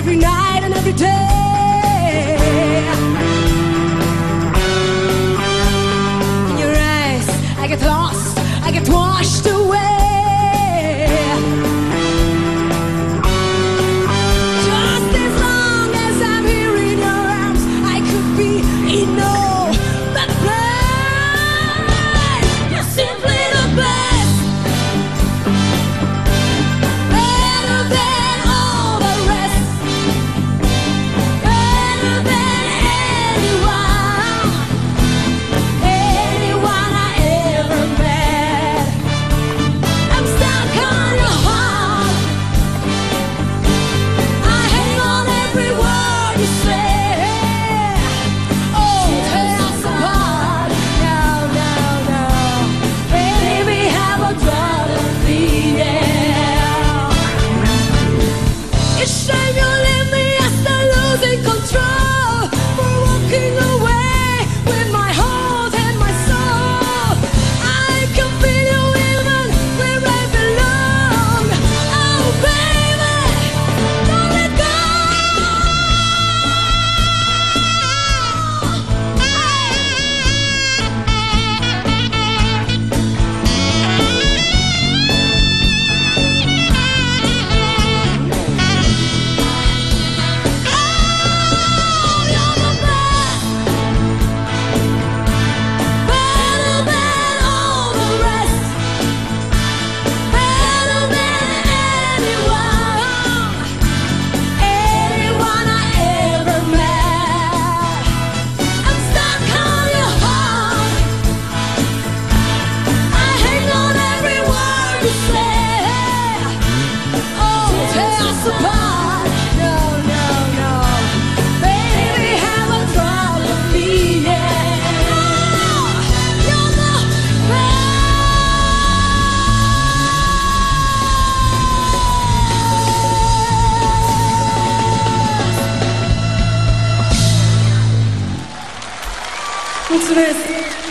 every night and every day. Mulțumesc!